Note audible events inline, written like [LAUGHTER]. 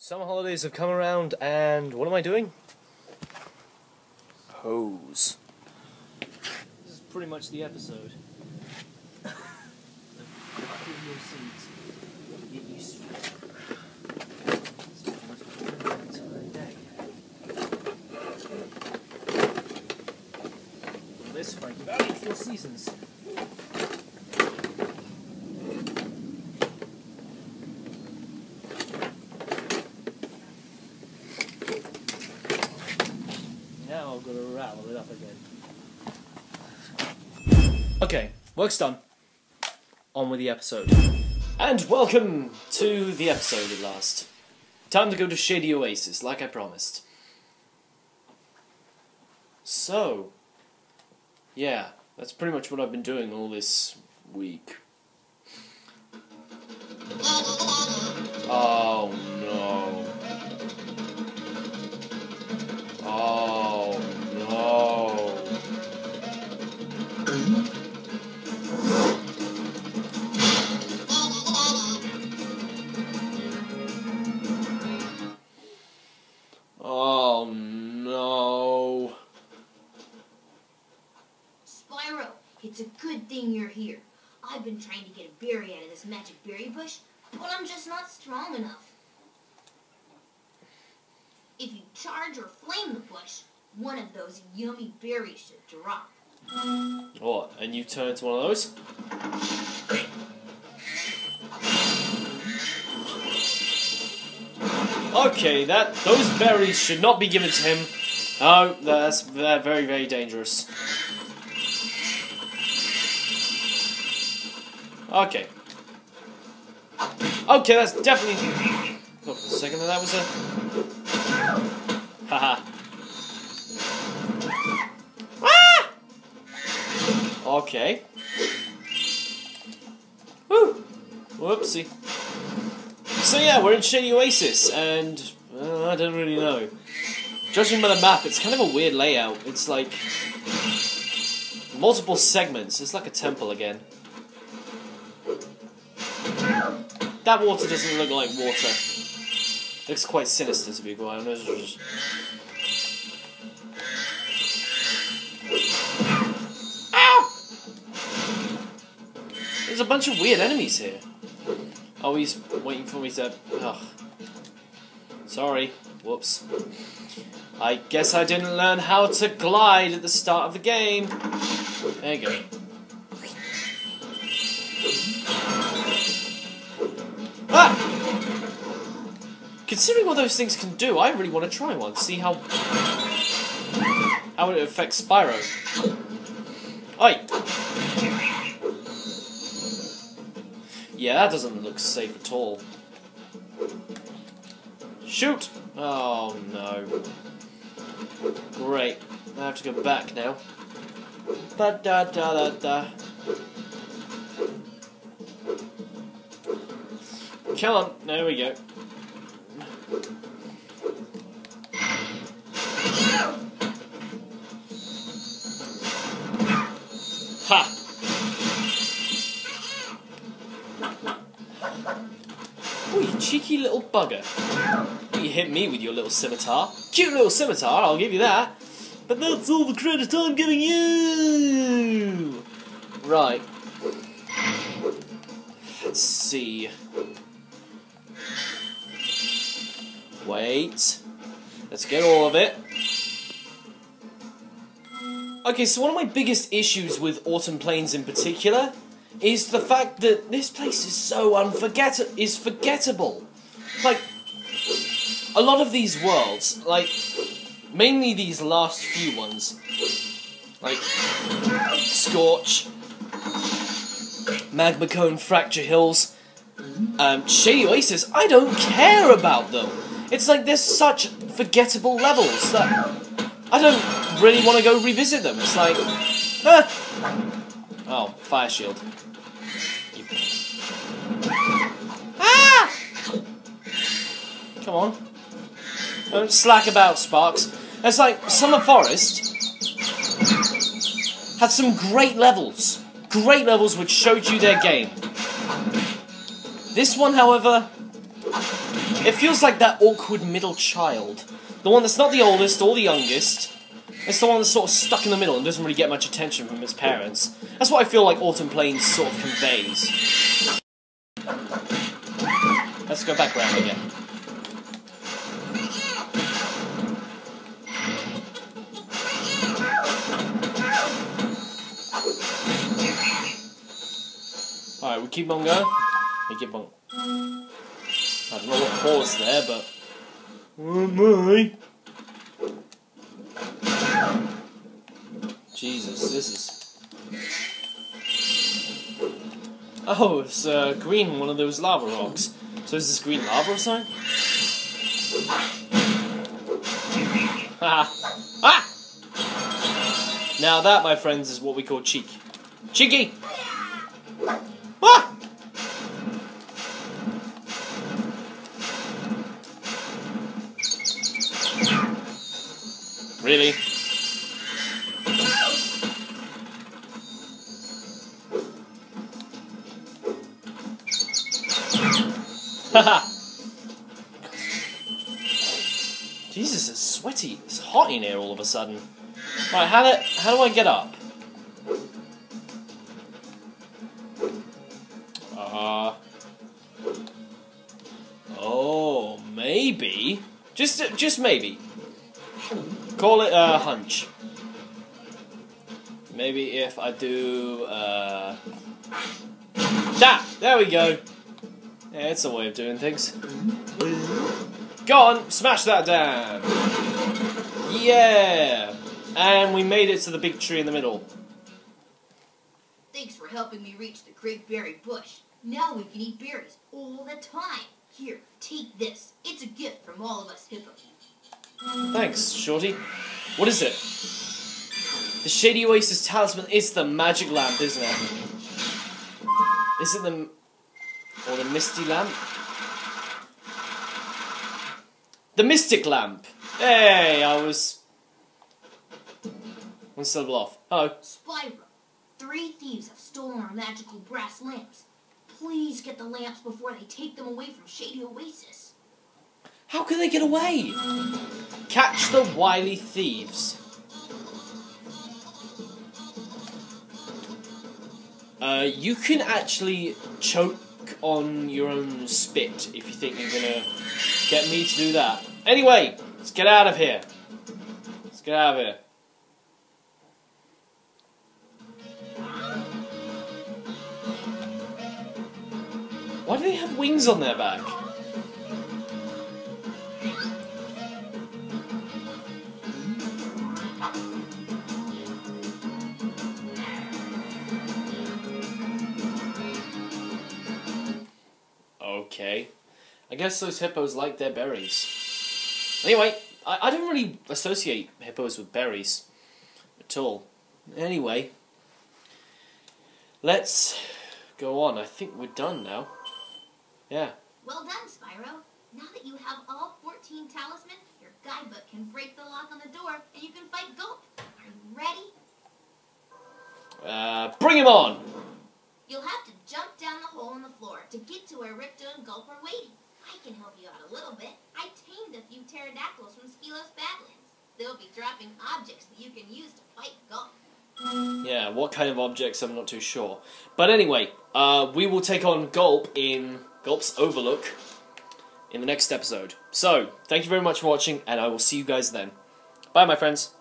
Summer holidays have come around, and what am I doing? Hose. This is pretty much the episode. This Frankie Valli, four seasons. Now I've got to rattle it up again. Okay, work's done. On with the episode. And welcome to the episode at last. Time to go to Shady Oasis, like I promised. So, yeah, that's pretty much what I've been doing all this week. Oh trying to get a berry out of this magic berry bush, but I'm just not strong enough. If you charge or flame the bush, one of those yummy berries should drop. What? And you turn into one of those? Okay, that those berries should not be given to him. Oh, that's they're very, very dangerous. Okay. Okay, that's definitely. Thought for a second that that was a. Haha. Ah! Okay. Whew. Whoopsie. So yeah, we're in Shady Oasis, and uh, I don't really know. Judging by the map, it's kind of a weird layout. It's like multiple segments. It's like a temple again. That water doesn't look like water. It looks quite sinister to be quite honest. There's a bunch of weird enemies here. Oh, he's waiting for me to. Ugh. Sorry. Whoops. I guess I didn't learn how to glide at the start of the game. There you go. Considering what those things can do, I really want to try one. See how how it affects Spyro. Oi! Yeah, that doesn't look safe at all. Shoot! Oh no. Great. I have to go back now. Da da da da da. Come on, there we go. Oh, you cheeky little bugger. You hit me with your little scimitar. Cute little scimitar, I'll give you that. But that's all the credit I'm giving you! Right. Let's see. Wait. Let's get all of it. Okay, so one of my biggest issues with Autumn Plains in particular is the fact that this place is so unforget is forgettable. Like a lot of these worlds, like mainly these last few ones, like Scorch, Magma Cone, Fracture Hills, um, Shady Oasis, I don't care about them. It's like there's such forgettable levels that I don't really want to go revisit them. It's like, ah. oh, fire shield. Come on. Don't slack about, Sparx. It's like Summer Forest had some great levels. Great levels which showed you their game. This one, however, It feels like that awkward middle child. The one that's not the oldest or the youngest. It's the one that's sort of stuck in the middle and doesn't really get much attention from his parents. That's what I feel like Autumn Plains sort of conveys. Let's go back around again. Alright, we keep on going. We keep on. I don't know what pause there, but. Oh my! Jesus, this is. Oh, it's uh, green, one of those lava rocks. So is this green lava or something? Ah! Now that, my friends, is what we call cheek. Cheeky! Really? Haha! [LAUGHS] Jesus, it's sweaty. It's hot in here all of a sudden. Right, how do, how do I get up? Uh. Oh, maybe. Just, just maybe. Call it a hunch. Maybe if I do, uh. That! There we go! Yeah, it's a way of doing things. Go on, smash that down! Yeah! And we made it to the big tree in the middle. Thanks for helping me reach the great berry bush. Now we can eat berries all the time. Here, take this. It's a gift from all of us hippos. Thanks, Shorty. What is it? The Shady Oasis talisman is the magic lamp, isn't it? Is it the... or the misty lamp? The mystic lamp! Hey, I was... One syllable off. Hello. Spyro, three thieves have stolen our magical brass lamps. Please get the lamps before they take them away from Shady Oasis. How can they get away? Catch the wily thieves. Uh, you can actually choke on your own spit if you think you're gonna get me to do that. Anyway, let's get out of here. Let's get out of here. Why do they have wings on their back? Guess those hippos like their berries. Anyway, I, I don't really associate hippos with berries at all. Anyway, let's go on. I think we're done now. Yeah. Well done, Spyro. Now that you have all 14 talismans, your guidebook can break the lock on the door and you can fight Gulp. Are you ready? Uh, bring him on! You'll have to jump down the hole in the floor to get to where Ripto and Gulp are waiting. I can help you out a little bit. I tamed a few pterodactyls from Skelos Badlands. They'll be dropping objects that you can use to fight Gulp. Yeah, what kind of objects, I'm not too sure. But anyway, uh, we will take on Gulp in Gulp's Overlook in the next episode. So, thank you very much for watching, and I will see you guys then. Bye, my friends.